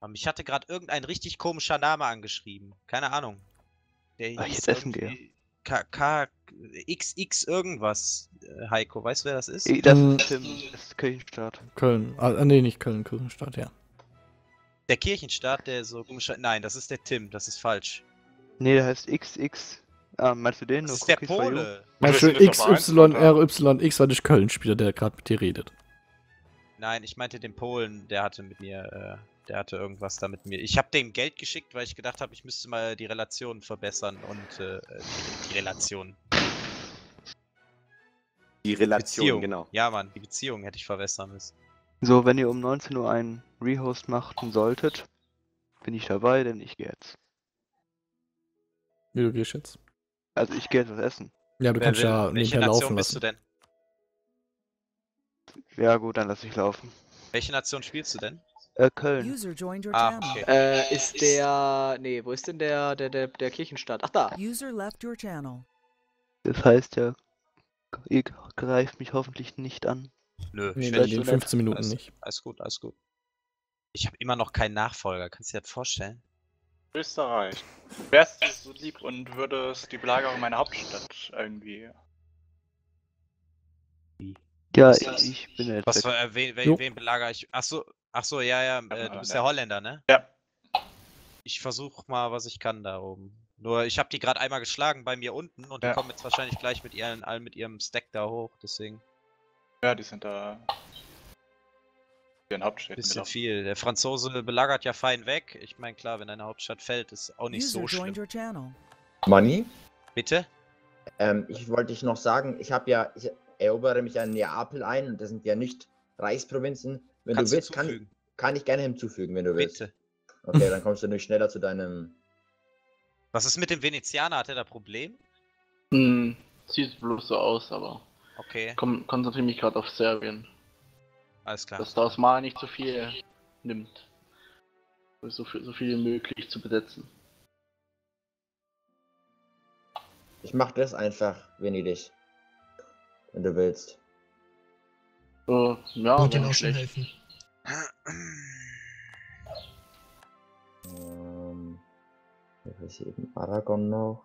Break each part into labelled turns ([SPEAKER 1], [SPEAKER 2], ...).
[SPEAKER 1] Aber mich hatte gerade irgendein richtig komischer Name angeschrieben. Keine Ahnung. Der
[SPEAKER 2] Weil ich
[SPEAKER 1] hieß
[SPEAKER 2] jetzt essen
[SPEAKER 1] irgendwie K, K, XX irgendwas. Äh, Heiko, weißt du, wer das ist?
[SPEAKER 2] Eh, Das
[SPEAKER 3] Ähm,
[SPEAKER 2] ist Tim, das ist Kirchenstaat.
[SPEAKER 3] Köln. Ah, nee, nicht Köln, Kirchenstadt, ja.
[SPEAKER 1] Der Kirchenstaat, der so komischer. Nein, das ist der Tim, das ist falsch.
[SPEAKER 2] Nee, der heißt XX. Ah, meinst du den?
[SPEAKER 1] Das
[SPEAKER 2] No
[SPEAKER 1] ist der? Pole.
[SPEAKER 3] Meinst
[SPEAKER 4] Wir
[SPEAKER 3] du? XYRYX, weil ich Köln spiele, der gerade mit dir redet?
[SPEAKER 1] Nein, ich meinte den Polen, der hatte mit mir, äh, der hatte irgendwas da mit mir. Ich habe dem Geld geschickt, weil ich gedacht habe, ich müsste mal die Relationen verbessern und äh, die, die Relationen.
[SPEAKER 5] Die Relation,
[SPEAKER 1] Beziehung.
[SPEAKER 5] genau.
[SPEAKER 1] Ja, Mann, die Beziehung hätte ich verbessern müssen.
[SPEAKER 2] So, wenn ihr um 19 Uhr einen Rehost machen solltet, bin ich dabei, denn ich gehe jetzt.
[SPEAKER 3] Wie du gehst jetzt?
[SPEAKER 2] Also ich gehe jetzt was essen.
[SPEAKER 3] Ja, du
[SPEAKER 1] Wer
[SPEAKER 3] kannst
[SPEAKER 1] will-
[SPEAKER 3] ja
[SPEAKER 1] Welche
[SPEAKER 3] nebenher
[SPEAKER 1] Nation
[SPEAKER 3] laufen
[SPEAKER 1] bist du
[SPEAKER 3] lassen.
[SPEAKER 1] denn?
[SPEAKER 2] Ja gut, dann lasse ich laufen.
[SPEAKER 1] Welche Nation spielst du denn?
[SPEAKER 2] Äh, Köln.
[SPEAKER 6] User joined your
[SPEAKER 1] Ah,
[SPEAKER 6] channel.
[SPEAKER 1] okay.
[SPEAKER 7] Äh, ist der. Nee, wo ist denn der, der, der, der Kirchenstaat? Ach da.
[SPEAKER 6] User left your channel.
[SPEAKER 2] Das heißt ja, ihr greift mich hoffentlich nicht an.
[SPEAKER 1] Nö,
[SPEAKER 3] Nee,
[SPEAKER 1] ich
[SPEAKER 3] in
[SPEAKER 1] will
[SPEAKER 3] den
[SPEAKER 2] nett.
[SPEAKER 3] 15 Minuten
[SPEAKER 1] alles,
[SPEAKER 3] nicht.
[SPEAKER 1] Alles gut, alles gut. Ich habe immer noch keinen Nachfolger, kannst du dir das vorstellen?
[SPEAKER 4] Österreich. Wärst du so lieb und würdest die Belagerung meiner Hauptstadt irgendwie.
[SPEAKER 2] Ja, ich, ich bin jetzt
[SPEAKER 1] Was äh, wen, wen, wen belagere ich? Achso, achso, ja, ja, äh, du bist der Holländer, ne?
[SPEAKER 4] Ja.
[SPEAKER 1] Ich versuche mal, was ich kann da oben. Nur, ich habe die gerade einmal geschlagen bei mir unten und die
[SPEAKER 4] Ja.
[SPEAKER 1] kommen jetzt wahrscheinlich gleich mit ihren, allen mit ihrem Stack da hoch, deswegen
[SPEAKER 4] Ja, die sind da. Ihren
[SPEAKER 1] ein
[SPEAKER 4] Hauptstädten
[SPEAKER 1] bisschen
[SPEAKER 4] gelaufen.
[SPEAKER 1] viel. Der Franzose belagert ja fein weg. Ich meine, klar, wenn deine Hauptstadt fällt, ist auch nicht
[SPEAKER 6] User
[SPEAKER 1] so schlimm.
[SPEAKER 8] Money,
[SPEAKER 1] Bitte?
[SPEAKER 8] ähm, ich wollte dich noch sagen, ich habe ja, ich erobere mich ja in Neapel ein und das sind ja nicht Reichsprovinzen. Wenn
[SPEAKER 1] Kannst
[SPEAKER 8] du willst, kann, kann ich gerne hinzufügen, wenn du willst.
[SPEAKER 1] Bitte.
[SPEAKER 8] Okay, dann kommst du nämlich schneller zu deinem.
[SPEAKER 1] Was ist mit dem Venezianer? Hat er da Problem?
[SPEAKER 9] Hm, sieht bloß so aus, aber
[SPEAKER 1] Okay,
[SPEAKER 9] komm, konzentriere mich gerade auf Serbien.
[SPEAKER 1] alles klar.
[SPEAKER 9] Dass das Mal nicht so viel nimmt. So viel, so viel wie möglich zu besetzen.
[SPEAKER 8] Ich mach das einfach, Venedig. Wenn du willst.
[SPEAKER 9] So, ja,
[SPEAKER 10] Und
[SPEAKER 9] wäre
[SPEAKER 10] dir auch
[SPEAKER 9] nicht
[SPEAKER 10] schon helfen.
[SPEAKER 8] Ähm, was ist hier eben? Aragon noch.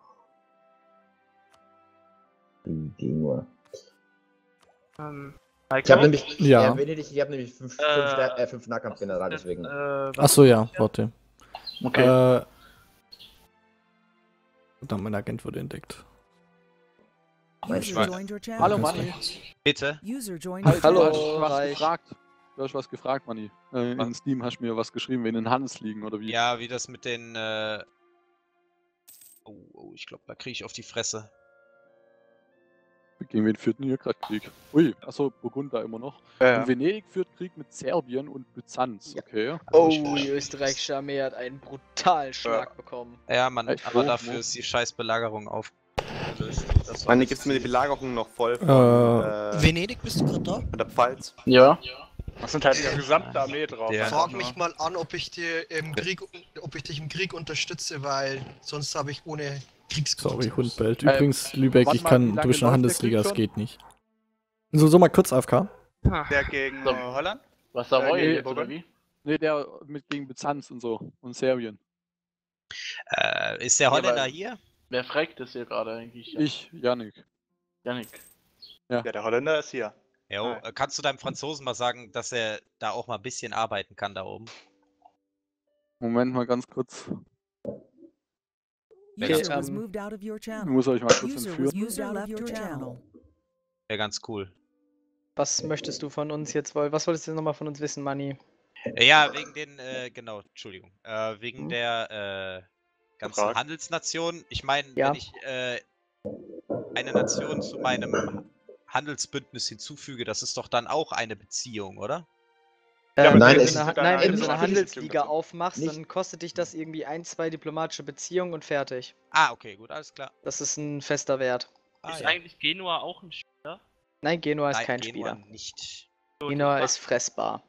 [SPEAKER 8] Die Dinge.
[SPEAKER 11] Ähm,
[SPEAKER 8] Ich habe nämlich,
[SPEAKER 3] Ja.
[SPEAKER 8] ja. Venedig, ich habe nämlich fünf, fünf,
[SPEAKER 11] Äh,
[SPEAKER 8] Ster- äh, fünf Nahkampfgeneral, deswegen.
[SPEAKER 11] Äh,
[SPEAKER 3] Achso, ja, warte.
[SPEAKER 9] Okay.
[SPEAKER 3] Äh. Verdammt, mein Agent wurde entdeckt.
[SPEAKER 12] Hallo Manni.
[SPEAKER 1] Bitte?
[SPEAKER 7] Hallo,
[SPEAKER 12] du hast
[SPEAKER 6] channel.
[SPEAKER 12] was gefragt. Du hast was gefragt, Manni. Äh, in Steam hast du mir was geschrieben, wegen den Hannes liegen oder wie?
[SPEAKER 1] Ja, wie das mit den. Äh... Oh, oh, ich glaube, da kriege ich auf die Fresse.
[SPEAKER 12] Gegen wen führt denn hier gerade Krieg? Ui, achso, Burgunder immer noch.
[SPEAKER 4] Ja,
[SPEAKER 12] Und Venedig führt Krieg mit Serbien und Byzanz, okay.
[SPEAKER 7] Oh, die österreichische Armee hat einen brutalen Schlag bekommen.
[SPEAKER 1] Ja, Mann,
[SPEAKER 12] Echt?
[SPEAKER 1] aber dafür
[SPEAKER 12] Wo?
[SPEAKER 1] ist die scheiß Belagerung Das nicht
[SPEAKER 5] gibst du mir die. Belagerung noch voll von,
[SPEAKER 3] Äh,
[SPEAKER 5] äh,
[SPEAKER 10] Venedig, bist du gerade da?
[SPEAKER 5] von der Pfalz?
[SPEAKER 9] Ja.
[SPEAKER 4] Das sind halt die gesamte Armee drauf.
[SPEAKER 1] Ja.
[SPEAKER 10] Frag mich mal an, ob ich dir im Krieg, ob ich dich im Krieg unterstütze, weil sonst habe ich ohne Kriegsgrund.
[SPEAKER 3] Sorry, Hund bellt.
[SPEAKER 12] Äh,
[SPEAKER 3] Übrigens, Lübeck, ich kann eine
[SPEAKER 12] läuft der
[SPEAKER 3] Handelsliga, es geht nicht. So, so mal kurz AFK.
[SPEAKER 4] Der gegen
[SPEAKER 9] So.
[SPEAKER 4] äh, Holland?
[SPEAKER 9] Was Savoy
[SPEAKER 4] Äh,
[SPEAKER 9] jetzt oder wie?
[SPEAKER 12] Ne, der mit gegen Byzanz und so. Und Serbien.
[SPEAKER 1] Äh, ist der
[SPEAKER 9] Ja,
[SPEAKER 1] Holländer
[SPEAKER 9] aber-
[SPEAKER 1] hier?
[SPEAKER 9] Wer fragt das hier gerade eigentlich?
[SPEAKER 12] Ich, Yannick.
[SPEAKER 9] Janik.
[SPEAKER 4] Ja, der Holländer ist hier.
[SPEAKER 1] Jo,
[SPEAKER 4] Ah.
[SPEAKER 1] äh, kannst du deinem Franzosen mal sagen, dass er da auch mal ein bisschen arbeiten kann da oben?
[SPEAKER 12] Moment mal ganz kurz.
[SPEAKER 6] Was
[SPEAKER 7] ähm,
[SPEAKER 6] channel.
[SPEAKER 12] muss euch mal kurz entführen.
[SPEAKER 1] Wäre ganz cool.
[SPEAKER 7] Was möchtest du von uns jetzt wollen? Was wolltest du nochmal von uns wissen, Manni?
[SPEAKER 1] Äh, Ja, wegen den, äh, genau, Entschuldigung. Äh, wegen
[SPEAKER 7] Hm?
[SPEAKER 1] der äh, ganzen
[SPEAKER 4] Vertrag.
[SPEAKER 1] Handelsnationen. Ich meine,
[SPEAKER 7] Ja.
[SPEAKER 1] wenn ich äh, eine Nation zu meinem Handelsbündnis hinzufüge, das ist doch dann auch eine Beziehung, oder?
[SPEAKER 4] Ja,
[SPEAKER 7] Äh,
[SPEAKER 8] nein,
[SPEAKER 7] wenn du eine, nein, wenn du
[SPEAKER 8] eine
[SPEAKER 7] Handelsliga aufmachst,
[SPEAKER 8] Nicht-
[SPEAKER 7] dann kostet dich das irgendwie ein, zwei diplomatische Beziehungen und fertig.
[SPEAKER 1] Ah, okay, gut, alles klar.
[SPEAKER 7] Das ist ein fester Wert.
[SPEAKER 1] Ah,
[SPEAKER 11] ist
[SPEAKER 1] ja.
[SPEAKER 11] eigentlich Genua auch ein Spieler?
[SPEAKER 7] Nein, Genua ist
[SPEAKER 1] Nein,
[SPEAKER 7] kein
[SPEAKER 1] Genua
[SPEAKER 7] Spieler.
[SPEAKER 1] nicht.
[SPEAKER 7] Genua ist fressbar.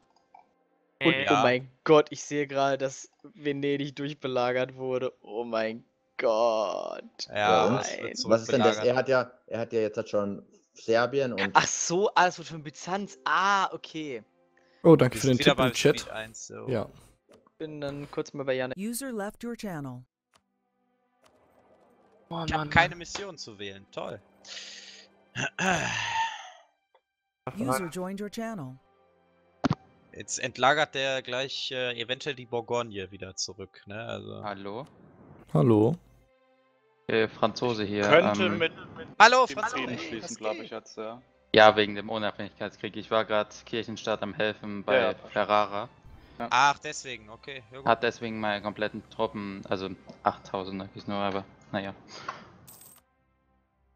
[SPEAKER 7] Und oh
[SPEAKER 1] Ja.
[SPEAKER 7] mein Gott, ich sehe gerade, dass Venedig durchbelagert wurde. Oh mein Gott.
[SPEAKER 1] Ja,
[SPEAKER 7] Nein.
[SPEAKER 8] Was ist denn das? Er hat ja, er hat ja jetzt halt schon Serbien und.
[SPEAKER 7] Ach so, alles wird von Byzanz. Ah, okay.
[SPEAKER 3] Oh, danke für den Tipp im Chat.
[SPEAKER 1] Speed 1, so.
[SPEAKER 3] Ja.
[SPEAKER 7] bin dann kurz mal bei Janik.
[SPEAKER 6] User left your channel.
[SPEAKER 11] Oh,
[SPEAKER 1] Ich habe keine Mission zu wählen. Toll.
[SPEAKER 6] User joined your channel.
[SPEAKER 1] Jetzt entlagert der gleich äh, eventuell die Bourgogne wieder zurück, ne? Also.
[SPEAKER 13] Hallo?
[SPEAKER 3] Hallo.
[SPEAKER 13] Äh, Franzose hier.
[SPEAKER 4] Könnte
[SPEAKER 13] ähm,
[SPEAKER 4] mit, mit
[SPEAKER 1] Hallo,
[SPEAKER 4] dem Frieden schließen, glaube ich jetzt, ja.
[SPEAKER 13] Ja, wegen dem Unabhängigkeitskrieg. Ich war gerade Kirchenstaat am Helfen bei
[SPEAKER 4] Ja, ja.
[SPEAKER 13] Ferrara.
[SPEAKER 1] Ach, deswegen, okay. Ja, gut.
[SPEAKER 13] Hat deswegen meine kompletten Truppen, also 8000 eigentlich nur, aber naja.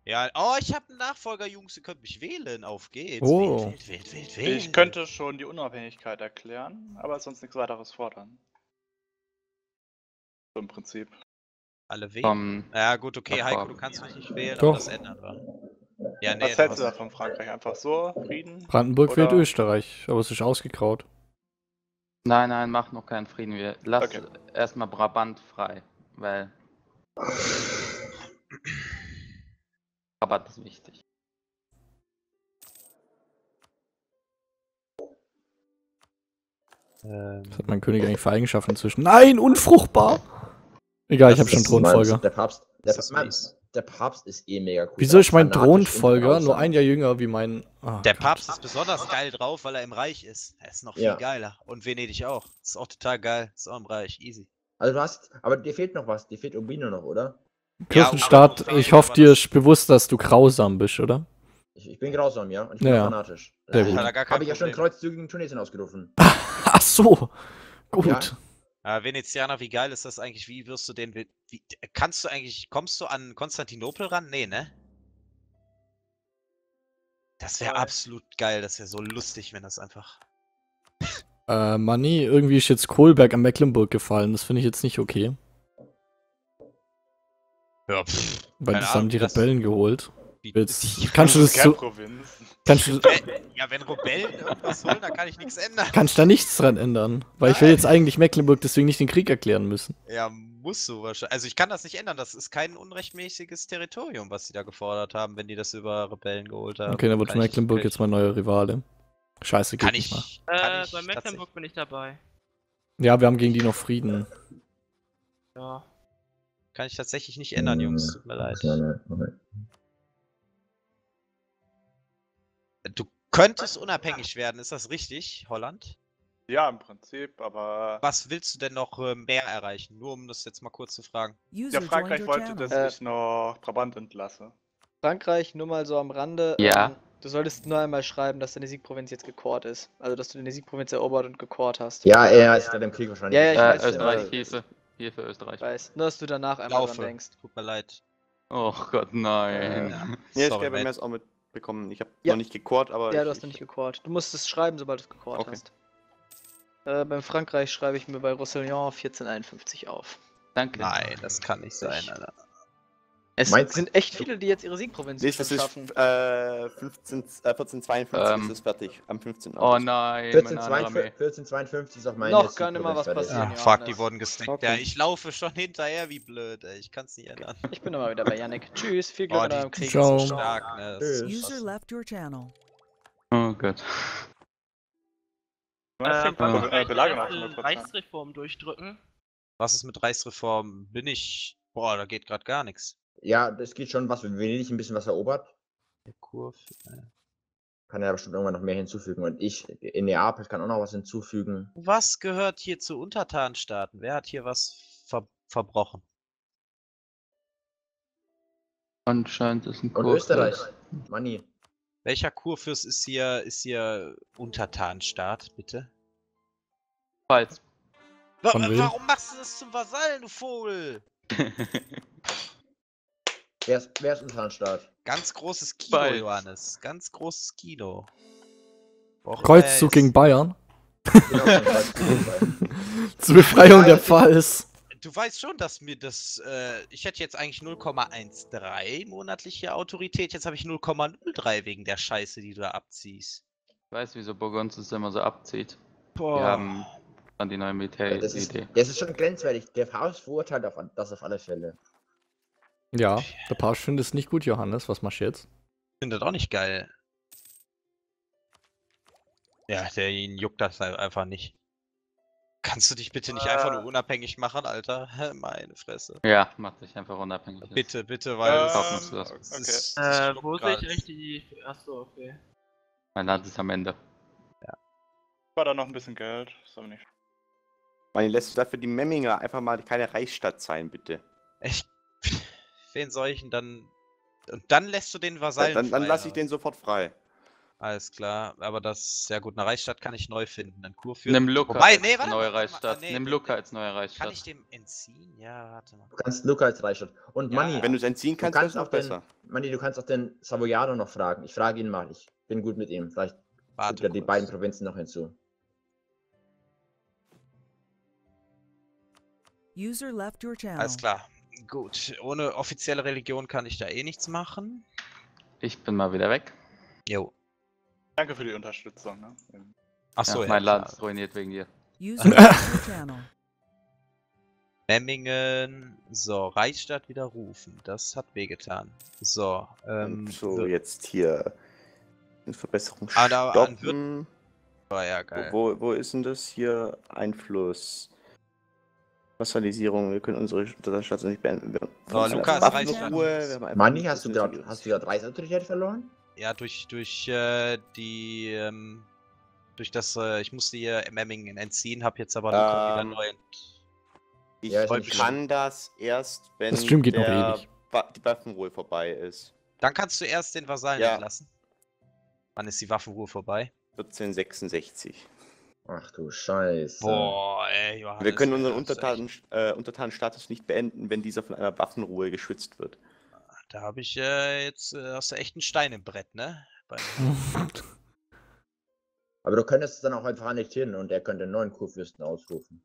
[SPEAKER 1] Ja, oh, ich habe einen Nachfolger, Jungs. Ihr könnt mich wählen. Auf geht's.
[SPEAKER 3] Oh.
[SPEAKER 1] Wählt, wählt, wählt, wählt, wählt.
[SPEAKER 4] Ich könnte schon die Unabhängigkeit erklären, aber sonst nichts weiteres fordern. So im Prinzip.
[SPEAKER 1] Alle wählen.
[SPEAKER 13] Vom,
[SPEAKER 1] Ja, gut, okay, Heiko, du kannst mich nicht wählen,
[SPEAKER 3] Doch.
[SPEAKER 1] aber das ändern wir. Ja, nee,
[SPEAKER 4] Was hältst du
[SPEAKER 1] hast-
[SPEAKER 4] davon, Frankreich? Einfach so? Frieden?
[SPEAKER 3] Brandenburg wählt
[SPEAKER 4] Oder-
[SPEAKER 3] Österreich, aber es ist ausgegraut.
[SPEAKER 13] nein, nein, mach noch keinen Frieden. Wir lass
[SPEAKER 4] Okay.
[SPEAKER 13] erstmal Brabant frei, weil Brabant ist wichtig.
[SPEAKER 1] Ähm,
[SPEAKER 3] Was hat mein König eigentlich für Eigenschaften inzwischen? Nein, unfruchtbar! Egal, ich
[SPEAKER 8] Das
[SPEAKER 3] habe schon Thronfolger.
[SPEAKER 8] Der Papst, der, Mann, der Papst ist eh mega cool.
[SPEAKER 3] Wieso ist mein Thronfolger nur ein Jahr jünger wie mein. Ah,
[SPEAKER 1] der
[SPEAKER 3] Gott.
[SPEAKER 1] Papst ist besonders geil drauf, weil er im Reich ist. Er ist noch viel
[SPEAKER 8] Ja.
[SPEAKER 1] geiler. Und Venedig auch. Ist auch total geil. Ist auch im Reich. Easy.
[SPEAKER 8] Also du hast, aber dir fehlt noch was, dir fehlt Urbino noch, oder?
[SPEAKER 3] Kirchenstaat,
[SPEAKER 1] aber-
[SPEAKER 3] ich hoffe, dir ist bewusst, dass du grausam bist, oder?
[SPEAKER 8] Ich, ich bin grausam, ja, und ich bin
[SPEAKER 3] Ja,
[SPEAKER 8] fanatisch.
[SPEAKER 3] sehr
[SPEAKER 8] Äh,
[SPEAKER 3] gut.
[SPEAKER 8] Habe ich ja schon
[SPEAKER 1] Problem.
[SPEAKER 8] kreuzzügigen Tunesien ausgerufen.
[SPEAKER 3] Ach so. Gut.
[SPEAKER 8] Ja.
[SPEAKER 1] Äh, Venezianer, wie geil ist das eigentlich? Wie wirst du den. Wie, kannst du eigentlich. Kommst du an Konstantinopel ran? Nee, ne? Das wäre
[SPEAKER 4] Nein.
[SPEAKER 1] absolut geil. Das wäre so lustig, wenn das einfach.
[SPEAKER 3] Äh, Manni, irgendwie ist jetzt Kohlberg an Mecklenburg gefallen. Das finde ich jetzt nicht okay.
[SPEAKER 1] Ja, pff.
[SPEAKER 3] Weil das haben
[SPEAKER 1] Ahnung,
[SPEAKER 3] die
[SPEAKER 1] wie das-
[SPEAKER 3] Rebellen geholt.
[SPEAKER 1] Wie,
[SPEAKER 3] Jetzt, kannst du das so. Kannst du,
[SPEAKER 1] ja, wenn Rebellen irgendwas holen, dann kann ich nichts ändern.
[SPEAKER 3] kannst da nichts dran ändern. Weil ich will jetzt eigentlich Mecklenburg deswegen nicht den Krieg erklären müssen.
[SPEAKER 1] Ja, musst du wahrscheinlich. Also ich kann das nicht ändern. Das ist kein unrechtmäßiges Territorium, was sie da gefordert haben, wenn die das über Rebellen geholt haben.
[SPEAKER 3] Okay, dann wird Mecklenburg jetzt mein neuer Rivale. Scheiße, geht
[SPEAKER 1] Kann
[SPEAKER 3] nicht mehr.
[SPEAKER 1] ich. Kann
[SPEAKER 11] Äh,
[SPEAKER 1] ich
[SPEAKER 11] bei Mecklenburg bin ich dabei.
[SPEAKER 3] Ja, wir haben gegen die noch Frieden.
[SPEAKER 11] Ja.
[SPEAKER 1] Kann ich tatsächlich nicht ändern, Jungs. Tut mir leid. Du könntest unabhängig werden, ist das richtig, Holland?
[SPEAKER 4] Ja, im Prinzip, aber
[SPEAKER 1] Was willst du denn noch äh, mehr erreichen? Nur um das jetzt mal kurz zu fragen.
[SPEAKER 6] User
[SPEAKER 4] ja, Frankreich wollte, dass
[SPEAKER 7] Äh,
[SPEAKER 4] ich noch Brabant entlasse.
[SPEAKER 7] Frankreich, nur mal so am Rande.
[SPEAKER 13] Ja.
[SPEAKER 7] Ähm, du solltest nur einmal schreiben, dass deine Siegprovinz jetzt gekort ist. Also, dass du deine Siegprovinz erobert und gekort hast.
[SPEAKER 8] Ja, er ist gerade im Krieg wahrscheinlich.
[SPEAKER 7] Ja, ja, ich
[SPEAKER 13] Äh,
[SPEAKER 7] weiß,
[SPEAKER 13] Österreich,
[SPEAKER 7] äh,
[SPEAKER 13] Hilfe. Hilfe, Österreich.
[SPEAKER 7] Ich weiß. Nur, dass du danach einmal
[SPEAKER 1] Laufe.
[SPEAKER 7] dran denkst.
[SPEAKER 1] Tut mir leid.
[SPEAKER 13] Oh Gott, nein.
[SPEAKER 1] Ja,
[SPEAKER 5] Ja, ich
[SPEAKER 1] mate.
[SPEAKER 5] ist auch mitbekommen. Ich habe
[SPEAKER 7] Ja.
[SPEAKER 5] noch nicht gekort, aber.
[SPEAKER 7] Ja,
[SPEAKER 5] ich,
[SPEAKER 7] du hast noch nicht gekort. Du musst es schreiben, sobald du es gekort
[SPEAKER 5] Okay.
[SPEAKER 7] hast. Äh, beim Frankreich schreibe ich mir bei Roussillon 1451 auf.
[SPEAKER 13] Danke.
[SPEAKER 1] Nein, das kann nicht sein, Alter.
[SPEAKER 7] Es
[SPEAKER 8] Meinst-
[SPEAKER 7] sind echt viele, die jetzt ihre Siegprovinz
[SPEAKER 5] Nee, das ist
[SPEAKER 7] schaffen.
[SPEAKER 5] äh, 15, äh, 1452
[SPEAKER 13] Ähm.
[SPEAKER 5] ist es fertig. Am 15.
[SPEAKER 13] Oh
[SPEAKER 5] August.
[SPEAKER 13] nein, meine andere
[SPEAKER 8] 1452
[SPEAKER 13] Armee.
[SPEAKER 8] 1452 ist auch meine
[SPEAKER 7] Noch kann immer was passieren,
[SPEAKER 8] fertig.
[SPEAKER 1] Ja, fuck, die wurden gesteckt.
[SPEAKER 5] Okay.
[SPEAKER 1] Ja, ich laufe schon hinterher, wie blöd, ey. Ich kann's nicht ändern.
[SPEAKER 7] Ich bin immer wieder bei Yannick. Tschüss, viel Glück
[SPEAKER 1] Oh,
[SPEAKER 7] in eurem Krieg.
[SPEAKER 1] sind so
[SPEAKER 3] Ciao.
[SPEAKER 1] stark, ne? Ist.
[SPEAKER 6] User left your channel.
[SPEAKER 13] Oh Gott.
[SPEAKER 4] Was
[SPEAKER 11] Äh,
[SPEAKER 4] äh,
[SPEAKER 11] vielleicht
[SPEAKER 4] Belagerung
[SPEAKER 11] eine
[SPEAKER 4] auf 100%.
[SPEAKER 11] Reichsreform durchdrücken?
[SPEAKER 1] Was ist mit Reichsreform? Bin ich. Boah, da geht gerade gar nichts.
[SPEAKER 8] Ja, das geht schon was, wenn Venedig ein bisschen was erobert.
[SPEAKER 1] Der Kurve. äh.
[SPEAKER 8] Kann er bestimmt irgendwann noch mehr hinzufügen. Und ich in Neapel kann auch noch was hinzufügen.
[SPEAKER 1] Was gehört hier zu Untertanenstaaten? Wer hat hier was ver verbrochen?
[SPEAKER 13] Anscheinend ist ein
[SPEAKER 8] Und
[SPEAKER 13] Kurfürst.
[SPEAKER 8] Österreich. Money.
[SPEAKER 1] Welcher Kurfürst ist hier, ist hier Untertanenstaat, bitte?
[SPEAKER 13] Pfalz.
[SPEAKER 1] Wa warum machst du das zum Vasallen, du Vogel?
[SPEAKER 8] Wer ist, wer ist Unterlandstaat?
[SPEAKER 1] Ganz großes Kino,
[SPEAKER 13] Pfalz.
[SPEAKER 1] Johannes. Ganz großes Kino. Wir
[SPEAKER 3] Kreuzzug gegen Bayern.
[SPEAKER 8] Genau.
[SPEAKER 3] Zur Befreiung der Pfalz.
[SPEAKER 1] Du weißt schon, dass mir das. Äh, ich hätte jetzt eigentlich 0,13 monatliche Autorität. Jetzt habe ich 0,03 wegen der Scheiße, die du da abziehst.
[SPEAKER 13] Ich weiß, wieso Burgund es immer so abzieht.
[SPEAKER 1] Boah.
[SPEAKER 13] Wir haben dann die neue
[SPEAKER 8] das, ist,
[SPEAKER 13] Militär-Idee.
[SPEAKER 8] das ist schon grenzwertig. Der Faust verurteilt auf, das auf alle Fälle.
[SPEAKER 3] Ja, der Papst findet es nicht gut, Johannes. Was machst du jetzt?
[SPEAKER 1] Ich finde das auch nicht geil. Ja, der ihn juckt das halt einfach nicht. Kannst du dich bitte nicht einfach nur unabhängig machen, Alter? Meine Fresse.
[SPEAKER 13] Ja, mach dich einfach unabhängig.
[SPEAKER 1] Bitte, bitte, weil
[SPEAKER 4] Ähm,
[SPEAKER 1] es- es
[SPEAKER 4] okay.
[SPEAKER 1] ist- es
[SPEAKER 11] Äh, wo sehe ich eigentlich die. Achso, okay.
[SPEAKER 13] Mein Land ist am Ende.
[SPEAKER 4] War da noch ein bisschen Geld. Ist aber nicht.
[SPEAKER 5] Man lässt dafür die Memminger einfach mal keine Reichsstadt sein, bitte.
[SPEAKER 1] Ich, ich denn dann. Und dann lässt du den Vasallen.
[SPEAKER 5] Dann, dann
[SPEAKER 1] frei,
[SPEAKER 5] lasse ich den sofort frei.
[SPEAKER 1] Alles klar, aber das. Ja gut, eine Reichsstadt kann ich neu finden. Ein Kurfürst.
[SPEAKER 13] Nimm Luca
[SPEAKER 1] Wobei,
[SPEAKER 13] als
[SPEAKER 1] nee, warte,
[SPEAKER 13] neue Reichsstadt.
[SPEAKER 1] nee,
[SPEAKER 13] Nimm Luca als neue
[SPEAKER 1] Kann
[SPEAKER 13] Reichsstadt.
[SPEAKER 1] ich dem entziehen? Ja, warte mal.
[SPEAKER 8] Du kannst Luca als Reichsstadt. Und
[SPEAKER 1] Ja,
[SPEAKER 8] Manni,
[SPEAKER 5] Wenn du es entziehen kannst,
[SPEAKER 8] kannst
[SPEAKER 5] ist noch
[SPEAKER 8] den,
[SPEAKER 5] besser.
[SPEAKER 8] Manni, du kannst auch den Savoyano noch fragen. Ich frage ihn mal. Ich bin gut mit ihm. Vielleicht
[SPEAKER 1] Warte
[SPEAKER 8] fügt er die beiden Provinzen noch hinzu.
[SPEAKER 6] User left your channel.
[SPEAKER 1] Alles klar. Gut, ohne offizielle Religion kann ich da eh nichts machen.
[SPEAKER 13] Ich bin mal wieder weg.
[SPEAKER 1] Jo.
[SPEAKER 4] Danke für die Unterstützung. Ne?
[SPEAKER 1] Achso,
[SPEAKER 13] ja,
[SPEAKER 1] ja,
[SPEAKER 13] mein Land ist ruiniert wegen dir.
[SPEAKER 1] Memmingen. So, Reichsstadt widerrufen. Das hat wehgetan. So, ähm.
[SPEAKER 5] Und so, jetzt hier. eine Verbesserung
[SPEAKER 1] Ah, da- an
[SPEAKER 5] stoppen.
[SPEAKER 1] Oh, ja, geil.
[SPEAKER 5] Wo, wo ist denn das hier? Einfluss. Vassalisierung, wir können unsere Stadt nicht beenden. Wir haben
[SPEAKER 1] Lukas,
[SPEAKER 5] haben einfach
[SPEAKER 8] Manni, hast du gerade hast du gerade Reichsautorität verloren?
[SPEAKER 1] Ja, durch, durch äh, die, ähm, durch das, äh, ich musste hier Memmingen entziehen, hab jetzt aber
[SPEAKER 5] Ähm,
[SPEAKER 1] wieder neu.
[SPEAKER 5] Ich
[SPEAKER 8] Ja,
[SPEAKER 5] kann das erst, wenn
[SPEAKER 3] Das Stream geht noch
[SPEAKER 5] der
[SPEAKER 3] ewig.
[SPEAKER 5] Wa- die Waffenruhe vorbei ist.
[SPEAKER 1] Dann kannst du erst den Vasallen
[SPEAKER 5] Ja.
[SPEAKER 1] entlassen. Wann ist die Waffenruhe vorbei?
[SPEAKER 5] 1466.
[SPEAKER 8] Ach du Scheiße.
[SPEAKER 1] Boah, ey, Johannes.
[SPEAKER 5] wir können unseren Untertanen, äh, Untertanenstatus nicht beenden, wenn dieser von einer Waffenruhe geschützt wird.
[SPEAKER 1] Da habe ich äh, jetzt, äh, hast du echt einen Stein im Brett, ne? Bei,
[SPEAKER 8] Aber du könntest es dann auch einfach annektieren und er könnte einen neuen Kurfürsten ausrufen.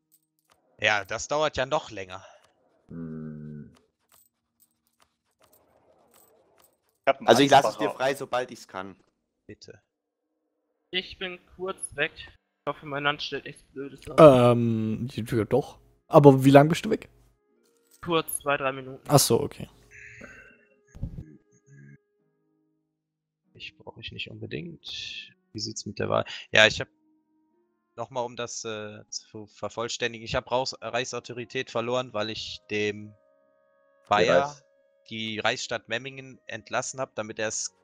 [SPEAKER 1] ja, das dauert ja noch länger.
[SPEAKER 8] Hm.
[SPEAKER 4] Ich
[SPEAKER 5] Also ich lasse es dir frei, sobald ich es kann.
[SPEAKER 1] Bitte.
[SPEAKER 11] Ich bin kurz weg. Ich hoffe, mein Land stellt nichts Blödes an.
[SPEAKER 3] Ähm, ja, doch. Aber wie lange bist du weg?
[SPEAKER 11] Kurz, zwei, drei Minuten.
[SPEAKER 3] Ach so, okay.
[SPEAKER 1] Ich brauche ich nicht unbedingt. Wie sieht's mit der Wahl? Ja, ich habe nochmal, um das äh, zu vervollständigen, ich habe Reichsautorität verloren, weil ich dem Bayer die Reichsstadt Memmingen entlassen habe, damit er es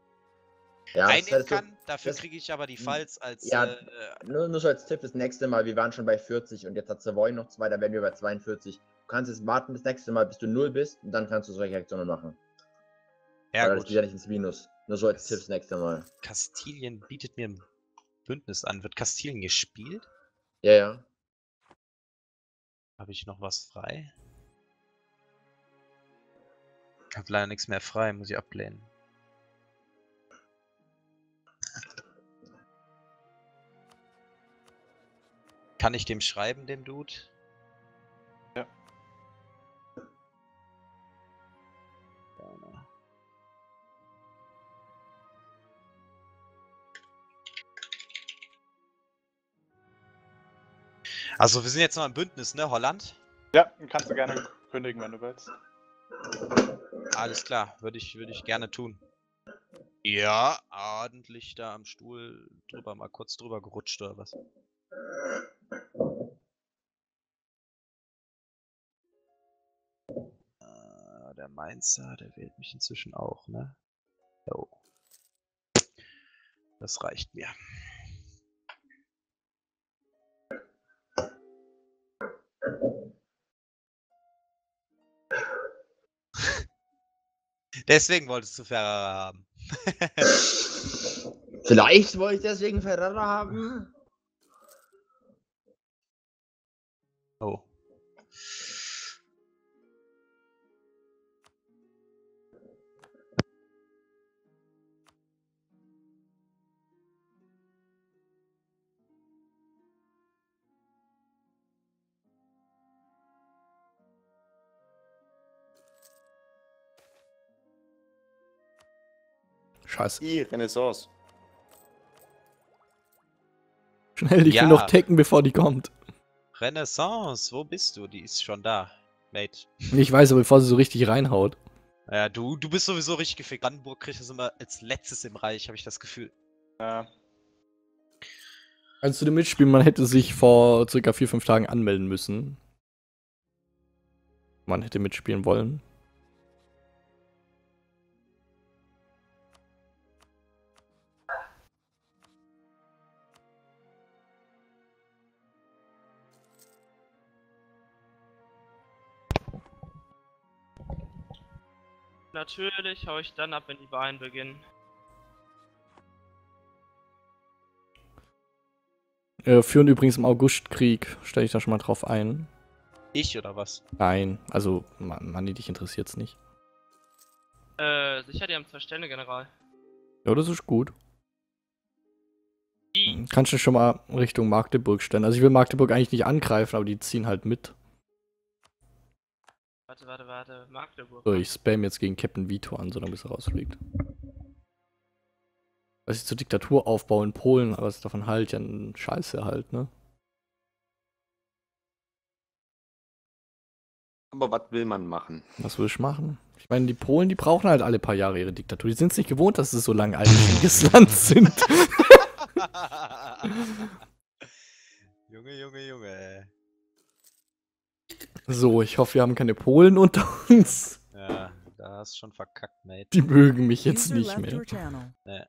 [SPEAKER 8] Ja, das
[SPEAKER 1] einnehmen
[SPEAKER 8] du-
[SPEAKER 1] kann. Dafür
[SPEAKER 8] das-
[SPEAKER 1] kriege ich aber die Pfalz als
[SPEAKER 8] Ja,
[SPEAKER 1] äh,
[SPEAKER 8] Nur, nur so als Tipp das nächste Mal, wir waren schon bei 40 und jetzt hat Savoy noch zwei, dann werden wir bei 42. Du kannst jetzt warten bis nächste Mal, bis du 0 bist und dann kannst du solche Aktionen machen.
[SPEAKER 1] ja,
[SPEAKER 8] das
[SPEAKER 1] gut.
[SPEAKER 8] geht ja nicht ins Minus. Nur so als Tipp das nächste Mal.
[SPEAKER 1] Kastilien bietet mir ein Bündnis an. Wird Kastilien gespielt?
[SPEAKER 8] Ja, ja.
[SPEAKER 1] Habe ich noch was frei? Ich habe leider nichts mehr frei, muss ich ablehnen. Kann ich dem schreiben, dem Dude?
[SPEAKER 4] Ja.
[SPEAKER 1] Also wir sind jetzt noch im Bündnis, ne? Holland?
[SPEAKER 4] Ja, kannst du gerne kündigen, wenn du willst.
[SPEAKER 1] Alles klar, würde ich, würde ich gerne tun. Ja, ordentlich da am Stuhl drüber, mal kurz drüber gerutscht oder was. Der Mainzer, der wählt mich inzwischen auch, ne? Jo. Das reicht mir. Deswegen wolltest du Ferrari haben.
[SPEAKER 8] Vielleicht wollte ich deswegen Ferrara haben.
[SPEAKER 1] Oh.
[SPEAKER 3] Scheiße.
[SPEAKER 5] Die Renaissance.
[SPEAKER 3] Schnell, ich
[SPEAKER 1] Ja.
[SPEAKER 3] will noch taken, bevor die kommt.
[SPEAKER 1] Renaissance, wo bist du? Die ist schon da, Mate.
[SPEAKER 3] Ich weiß, aber bevor sie so richtig reinhaut.
[SPEAKER 1] Ja, du, du bist sowieso richtig gefickt. Brandenburg kriegt das immer als letztes im Reich, habe ich das Gefühl.
[SPEAKER 4] Ja.
[SPEAKER 3] Also zu dem Mitspielen, man hätte sich vor circa vier, fünf Tagen anmelden müssen. Man hätte mitspielen wollen.
[SPEAKER 11] Natürlich hau ich dann ab, wenn die Wahlen beginnen.
[SPEAKER 3] Wir führen übrigens im August Krieg. Stell ich da schon mal drauf ein.
[SPEAKER 1] Ich oder was?
[SPEAKER 3] Nein, also, Mann, Manni, dich interessiert's nicht.
[SPEAKER 11] Äh, sicher, die haben zwei Stände, General.
[SPEAKER 3] Ja, das ist gut.
[SPEAKER 11] Wie?
[SPEAKER 3] Kannst du schon mal Richtung Magdeburg stellen. Also ich will Magdeburg eigentlich nicht angreifen, aber die ziehen halt mit.
[SPEAKER 11] Warte, warte, warte. Magdeburg.
[SPEAKER 3] So, ich spam jetzt gegen Captain Vito an, solange bis er rausfliegt. Was ich zur Diktatur aufbaue in Polen, aber was davon halt, ja, ein Scheiße halt, ne?
[SPEAKER 5] Aber was will man machen?
[SPEAKER 3] Was will ich machen? Ich meine, die Polen, die brauchen halt alle paar Jahre ihre Diktatur. Die sind es nicht gewohnt, dass sie so lange eigenständiges Land sind.
[SPEAKER 1] Junge, Junge, Junge.
[SPEAKER 3] So, ich hoffe, wir haben keine Polen unter uns.
[SPEAKER 1] Ja, da hast du schon verkackt, Mate.
[SPEAKER 3] Die mögen mich jetzt
[SPEAKER 6] User
[SPEAKER 3] nicht mehr.
[SPEAKER 1] Nee.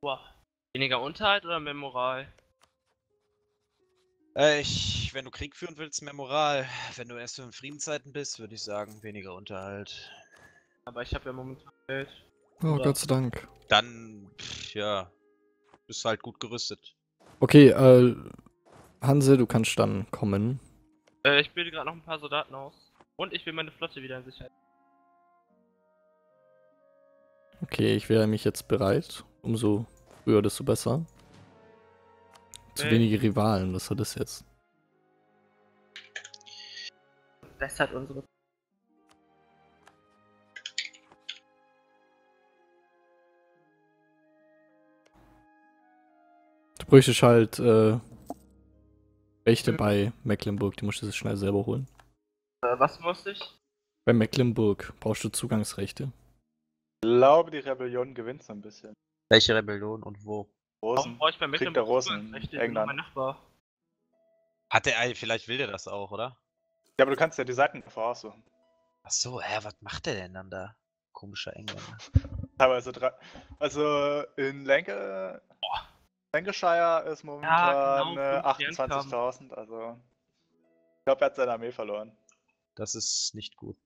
[SPEAKER 11] Boah. Weniger Unterhalt oder mehr Moral?
[SPEAKER 1] Äh, ich, wenn du Krieg führen willst, mehr Moral. Wenn du erst in Friedenszeiten bist, würde ich sagen, weniger Unterhalt.
[SPEAKER 11] Aber ich habe ja momentan Geld.
[SPEAKER 3] Oh,
[SPEAKER 11] Oder-
[SPEAKER 3] Gott sei Dank.
[SPEAKER 1] Dann, pff, ja, bist du halt gut gerüstet.
[SPEAKER 3] Okay, äh, Hanse, du kannst dann kommen.
[SPEAKER 11] Äh, ich bilde gerade noch ein paar Soldaten aus. Und ich will meine Flotte wieder in Sicherheit.
[SPEAKER 3] Okay, ich wäre mich jetzt bereit. Umso früher, desto besser. Zu
[SPEAKER 11] Okay.
[SPEAKER 3] wenige Rivalen, was soll das jetzt?
[SPEAKER 11] Das hat unsere.
[SPEAKER 3] Du bräuchtest halt, äh, Rechte bei Mecklenburg, die musst du schnell selber holen.
[SPEAKER 11] Äh, was muss ich?
[SPEAKER 3] Bei Mecklenburg brauchst du Zugangsrechte.
[SPEAKER 4] Ich glaube, die Rebellion gewinnt so ein bisschen.
[SPEAKER 1] Welche Rebellion und wo?
[SPEAKER 11] Warum
[SPEAKER 4] Rosen.
[SPEAKER 11] brauche ich bei
[SPEAKER 4] Krieg der
[SPEAKER 11] Mecklenburg
[SPEAKER 4] Rosen?
[SPEAKER 11] Ich bin doch
[SPEAKER 4] England.
[SPEAKER 11] mein Nachbar.
[SPEAKER 1] Hat der, vielleicht will der das auch, oder?
[SPEAKER 4] Ja, aber du kannst ja die Seiten davor aussuchen.
[SPEAKER 1] Ach so, hä, was macht der denn dann da? Komischer Engländer.
[SPEAKER 4] Teilweise drei. Also in Lenke. Lancashire ist momentan
[SPEAKER 11] genau,
[SPEAKER 4] äh,
[SPEAKER 11] fünf Sternkampf.
[SPEAKER 4] 28.000. Also. Ich glaube, er hat seine Armee verloren.
[SPEAKER 1] Das ist nicht gut.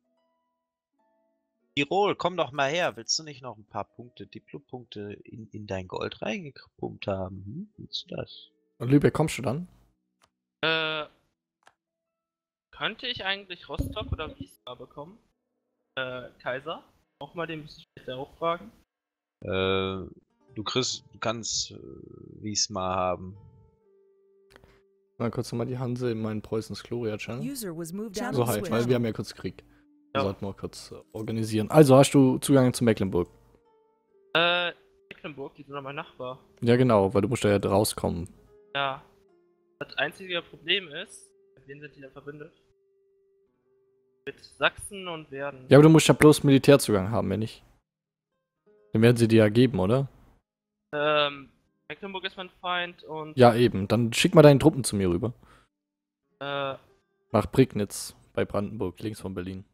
[SPEAKER 1] Tirol, komm doch mal her. Willst du nicht noch ein paar Punkte, Diplo-Punkte in, in dein Gold reingepumpt haben? Hm? Willst du das?
[SPEAKER 3] Und Lübeck, kommst du dann?
[SPEAKER 11] Äh. Könnte ich eigentlich Rostock oder Wismar bekommen? Äh, Kaiser? Auch mal den müsste ich vielleicht auch fragen.
[SPEAKER 1] Äh, du kriegst, du kannst äh, Wismar haben.
[SPEAKER 3] Mal kurz nochmal die Hanse in meinen Preußens Gloria Channel.
[SPEAKER 6] User was moved out
[SPEAKER 3] So halt, weil wir haben ja kurz Krieg. Wir
[SPEAKER 11] Ja.
[SPEAKER 3] sollten mal kurz äh, organisieren. Also hast du Zugang zu Mecklenburg.
[SPEAKER 11] Äh, Mecklenburg, die sind doch mein Nachbar.
[SPEAKER 3] Ja genau, weil du musst da ja rauskommen.
[SPEAKER 11] Ja. Das einzige Problem ist, mit wem sind die denn verbündet? Mit Sachsen und Werden.
[SPEAKER 3] Ja, aber du musst ja bloß Militärzugang haben, wenn nicht. Den werden sie dir ja geben, oder?
[SPEAKER 11] Ähm, Mecklenburg ist mein Feind und
[SPEAKER 3] Ja, eben. Dann schick mal deine Truppen zu mir rüber.
[SPEAKER 11] äh,
[SPEAKER 3] Nach Prignitz bei Brandenburg, links von Berlin.